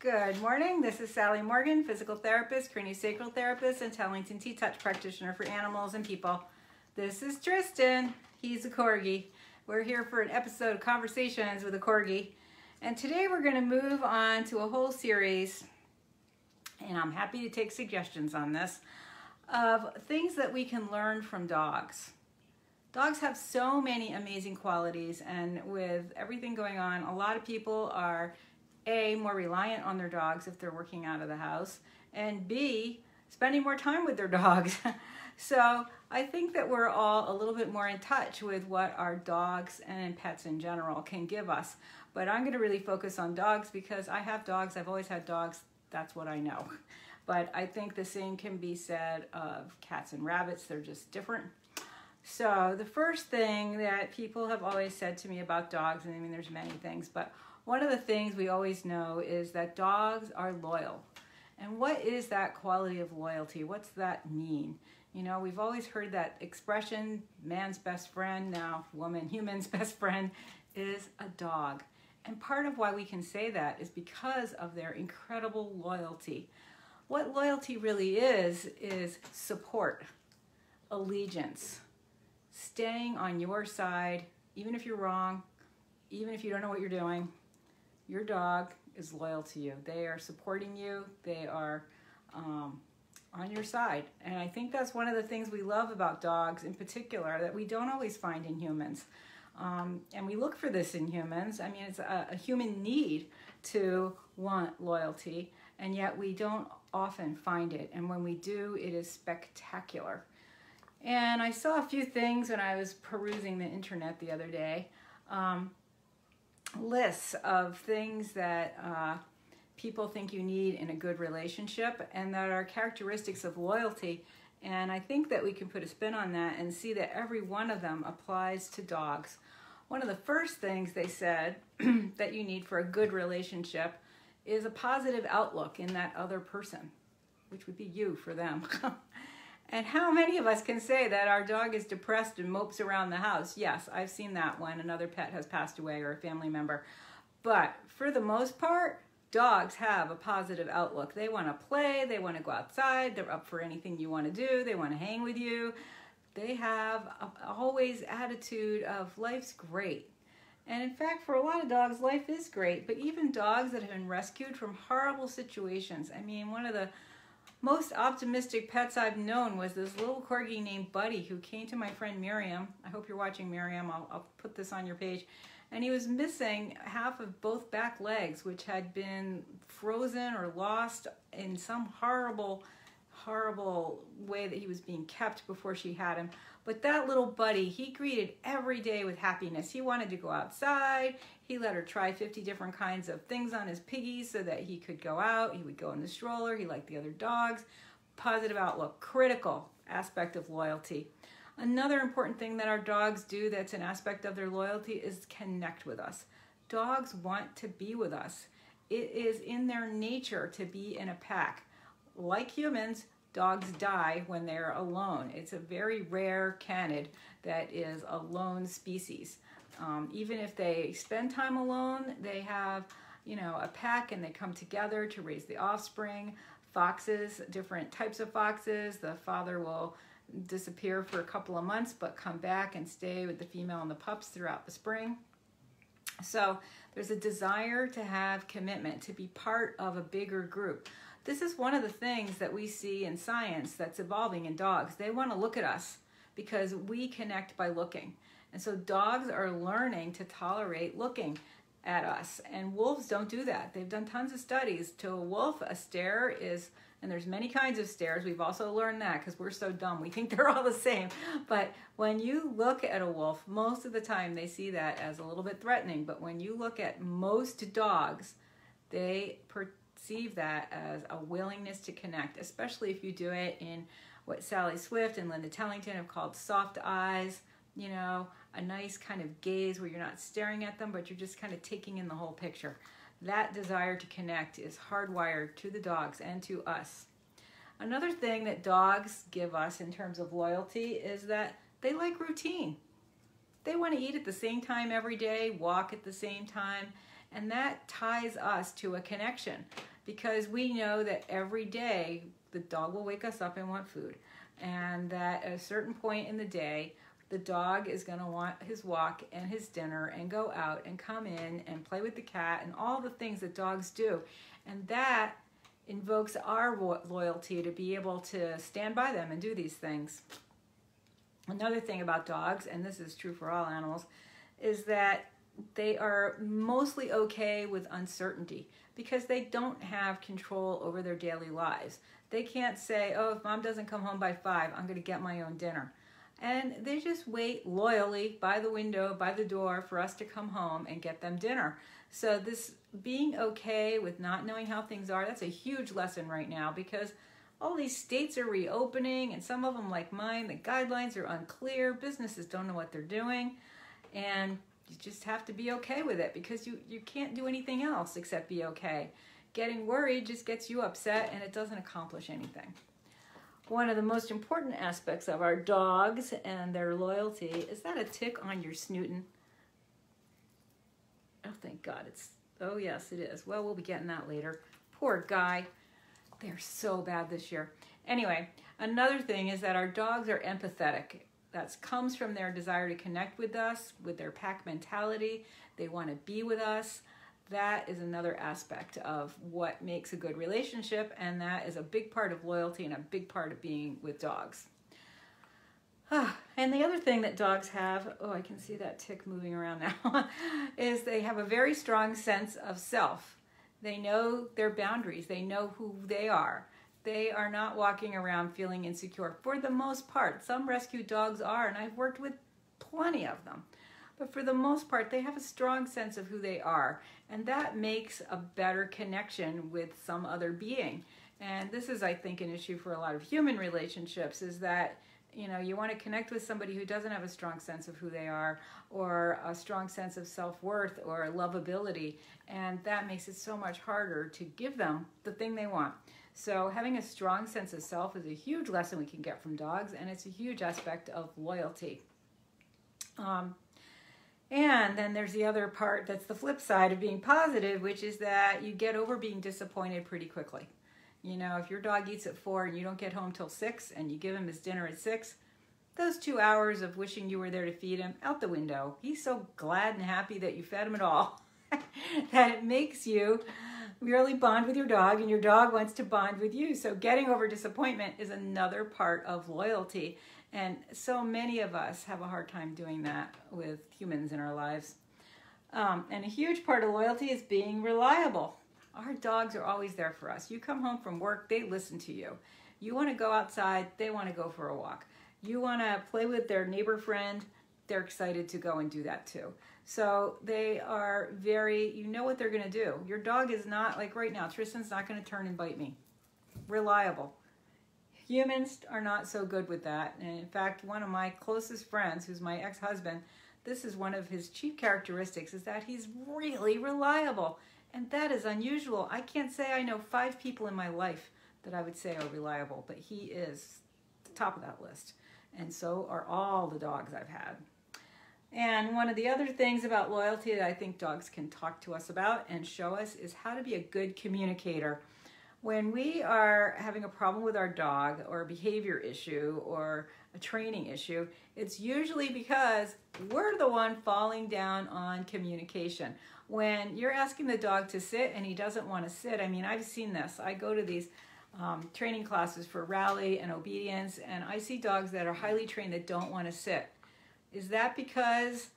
Good morning. This is Sally Morgan, physical therapist, craniosacral therapist, and Tellington T-Touch practitioner for animals and people. This is Trystan. He's a corgi. We're here for an episode of Conversations with a Corgi. And today we're going to move on to a whole series, and I'm happy to take suggestions on this, of things that we can learn from dogs. Dogs have so many amazing qualities, and with everything going on, a lot of people are a, more reliant on their dogs if they're working out of the house, and B, spending more time with their dogs. so I think that we're all a little bit more in touch with what our dogs and pets in general can give us. But I'm going to really focus on dogs because I have dogs. I've always had dogs. That's what I know. But I think the same can be said of cats and rabbits. They're just different. So the first thing that people have always said to me about dogs, and I mean there's many things, but one of the things we always know is that dogs are loyal. And what is that quality of loyalty? What's that mean? You know, we've always heard that expression, man's best friend, now woman, human's best friend, is a dog. And part of why we can say that is because of their incredible loyalty. What loyalty really is, is support, allegiance, staying on your side, even if you're wrong, even if you don't know what you're doing, your dog is loyal to you. They are supporting you. They are um, on your side. And I think that's one of the things we love about dogs in particular that we don't always find in humans. Um, and we look for this in humans. I mean, it's a, a human need to want loyalty, and yet we don't often find it. And when we do, it is spectacular. And I saw a few things when I was perusing the internet the other day. Um, lists of things that uh, people think you need in a good relationship and that are characteristics of loyalty. And I think that we can put a spin on that and see that every one of them applies to dogs. One of the first things they said that you need for a good relationship is a positive outlook in that other person, which would be you for them. And how many of us can say that our dog is depressed and mopes around the house? Yes, I've seen that when another pet has passed away or a family member. But for the most part, dogs have a positive outlook. They want to play, they want to go outside, they're up for anything you want to do, they want to hang with you. They have a, always attitude of life's great. And in fact, for a lot of dogs, life is great. But even dogs that have been rescued from horrible situations. I mean, one of the most optimistic pets I've known was this little corgi named Buddy who came to my friend Miriam. I hope you're watching Miriam. I'll, I'll put this on your page. And he was missing half of both back legs, which had been frozen or lost in some horrible, horrible way that he was being kept before she had him. But that little buddy, he greeted every day with happiness. He wanted to go outside. He let her try 50 different kinds of things on his piggies so that he could go out. He would go in the stroller. He liked the other dogs. Positive outlook, critical aspect of loyalty. Another important thing that our dogs do that's an aspect of their loyalty is connect with us. Dogs want to be with us. It is in their nature to be in a pack. Like humans, dogs die when they're alone. It's a very rare canid that is a lone species. Um, even if they spend time alone, they have, you know, a pack and they come together to raise the offspring. Foxes, different types of foxes, the father will disappear for a couple of months but come back and stay with the female and the pups throughout the spring. So there's a desire to have commitment, to be part of a bigger group. This is one of the things that we see in science that's evolving in dogs. They want to look at us because we connect by looking. And so dogs are learning to tolerate looking at us. And wolves don't do that. They've done tons of studies. To a wolf, a stare is, and there's many kinds of stares. We've also learned that because we're so dumb. We think they're all the same. But when you look at a wolf, most of the time they see that as a little bit threatening. But when you look at most dogs, they perceive that as a willingness to connect, especially if you do it in what Sally Swift and Linda Tellington have called soft eyes, you know, a nice kind of gaze where you're not staring at them, but you're just kind of taking in the whole picture. That desire to connect is hardwired to the dogs and to us. Another thing that dogs give us in terms of loyalty is that they like routine. They want to eat at the same time every day, walk at the same time, and that ties us to a connection. Because we know that every day the dog will wake us up and want food. And that at a certain point in the day, the dog is going to want his walk and his dinner and go out and come in and play with the cat and all the things that dogs do. And that invokes our loyalty to be able to stand by them and do these things. Another thing about dogs, and this is true for all animals, is that they are mostly okay with uncertainty because they don't have control over their daily lives. They can't say, oh, if mom doesn't come home by five, I'm going to get my own dinner. And they just wait loyally by the window, by the door for us to come home and get them dinner. So, this being okay with not knowing how things are, that's a huge lesson right now because all these states are reopening, and some of them, like mine, the guidelines are unclear. Businesses don't know what they're doing. And you just have to be okay with it because you, you can't do anything else except be okay. Getting worried just gets you upset and it doesn't accomplish anything. One of the most important aspects of our dogs and their loyalty is that a tick on your snootin'. Oh, thank God. It's, oh, yes, it is. Well, we'll be getting that later. Poor guy. They're so bad this year. Anyway, another thing is that our dogs are empathetic that comes from their desire to connect with us, with their pack mentality. They want to be with us. That is another aspect of what makes a good relationship, and that is a big part of loyalty and a big part of being with dogs. Ah, and the other thing that dogs have, oh, I can see that tick moving around now, is they have a very strong sense of self. They know their boundaries, they know who they are. They are not walking around feeling insecure for the most part. Some rescue dogs are, and I've worked with plenty of them. But for the most part, they have a strong sense of who they are, and that makes a better connection with some other being. And this is, I think, an issue for a lot of human relationships is that you know you want to connect with somebody who doesn't have a strong sense of who they are or a strong sense of self-worth or lovability and that makes it so much harder to give them the thing they want so having a strong sense of self is a huge lesson we can get from dogs, and it's a huge aspect of loyalty. Um, and then there's the other part that's the flip side of being positive, which is that you get over being disappointed pretty quickly. You know, if your dog eats at four and you don't get home till six and you give him his dinner at six, those two hours of wishing you were there to feed him out the window. He's so glad and happy that you fed him at all that it makes you really bond with your dog and your dog wants to bond with you. So getting over disappointment is another part of loyalty. And so many of us have a hard time doing that with humans in our lives. Um, and a huge part of loyalty is being reliable. Our dogs are always there for us. You come home from work, they listen to you. You want to go outside, they want to go for a walk. You want to play with their neighbor friend, they're excited to go and do that too. So they are very, you know what they're going to do. Your dog is not, like right now, Trystan's not going to turn and bite me. Reliable. Humans are not so good with that. And in fact, one of my closest friends, who's my ex husband, this is one of his chief characteristics is that he's really reliable. And that is unusual. I can't say I know five people in my life that I would say are reliable, but he is the top of that list. And so are all the dogs I've had. And one of the other things about loyalty that I think dogs can talk to us about and show us is how to be a good communicator. When we are having a problem with our dog or a behavior issue or a training issue, it's usually because we're the one falling down on communication. When you're asking the dog to sit and he doesn't want to sit, I mean, I've seen this. I go to these um, training classes for rally and obedience, and I see dogs that are highly trained that don't want to sit is that because,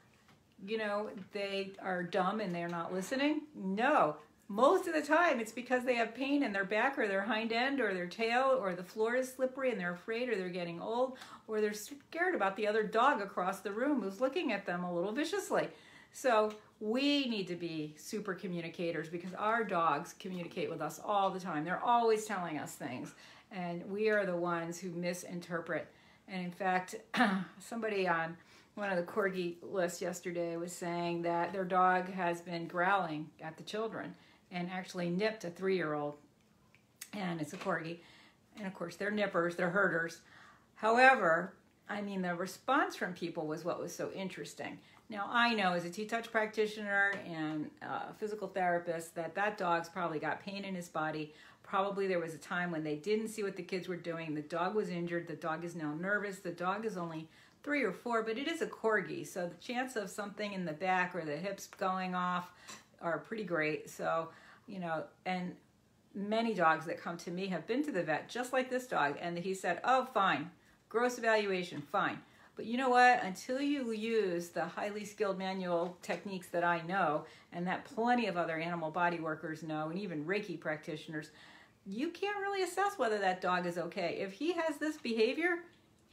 you know, they are dumb and they're not listening? No. Most of the time, it's because they have pain in their back or their hind end or their tail or the floor is slippery and they're afraid or they're getting old or they're scared about the other dog across the room who's looking at them a little viciously. So we need to be super communicators because our dogs communicate with us all the time. They're always telling us things and we are the ones who misinterpret. And in fact, somebody on one of the corgi lists yesterday was saying that their dog has been growling at the children and actually nipped a three-year-old and it's a corgi and of course they're nippers they're herders however i mean the response from people was what was so interesting Now, I know as a T-Touch practitioner and uh, physical therapist that that dog's probably got pain in his body. Probably there was a time when they didn't see what the kids were doing. The dog was injured. The dog is now nervous. The dog is only three or four, but it is a corgi. So the chance of something in the back or the hips going off are pretty great. So, you know, and many dogs that come to me have been to the vet, just like this dog, and he said, oh, fine, gross evaluation, fine. But you know what? Until you use the highly skilled manual techniques that I know, and that plenty of other animal body workers know, and even Reiki practitioners, you can't really assess whether that dog is okay. If he has this behavior,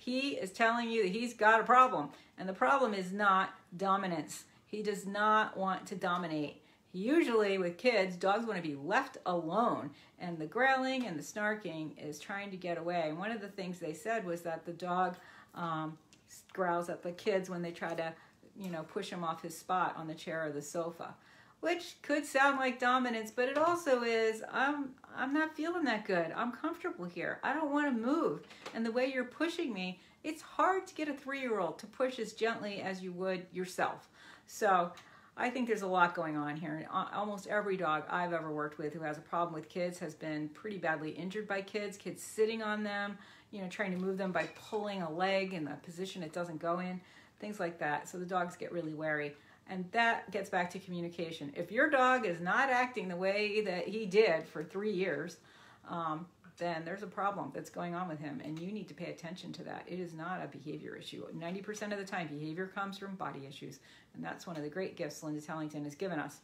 he is telling you that he's got a problem. And the problem is not dominance. He does not want to dominate. Usually with kids, dogs want to be left alone and the growling and the snarking is trying to get away. And one of the things they said was that the dog um, growls at the kids when they try to, you know, push him off his spot on the chair or the sofa, which could sound like dominance, but it also is, I'm, I'm not feeling that good. I'm comfortable here. I don't want to move. And the way you're pushing me, it's hard to get a three-year-old to push as gently as you would yourself. So I think there's a lot going on here. Almost every dog I've ever worked with who has a problem with kids has been pretty badly injured by kids, kids sitting on them, you know, trying to move them by pulling a leg in the position it doesn't go in, things like that. So the dogs get really wary. And that gets back to communication. If your dog is not acting the way that he did for three years, um, then there's a problem that's going on with him and you need to pay attention to that. It is not a behavior issue. 90% of the time, behavior comes from body issues. And that's one of the great gifts Linda Tellington has given us.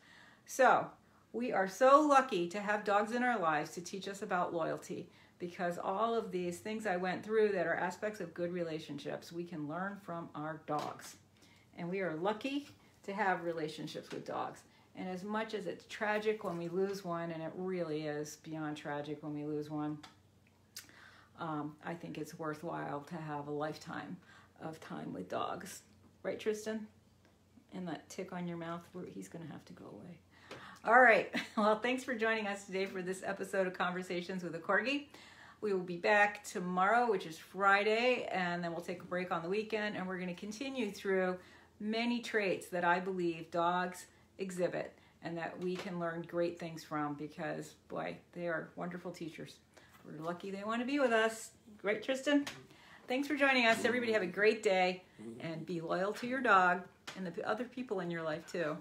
So we are so lucky to have dogs in our lives to teach us about loyalty because all of these things I went through that are aspects of good relationships, we can learn from our dogs. And we are lucky to have relationships with dogs. And as much as it's tragic when we lose one, and it really is beyond tragic when we lose one, um, I think it's worthwhile to have a lifetime of time with dogs. Right, Trystan? And that tick on your mouth, he's going to have to go away. All right. Well, thanks for joining us today for this episode of Conversations with a Corgi. We will be back tomorrow, which is Friday, and then we'll take a break on the weekend, and we're going to continue through many traits that I believe dogs exhibit and that we can learn great things from because, boy, they are wonderful teachers. We're lucky they want to be with us. Great, Trystan. Thanks for joining us. Everybody have a great day and be loyal to your dog and the other people in your life too.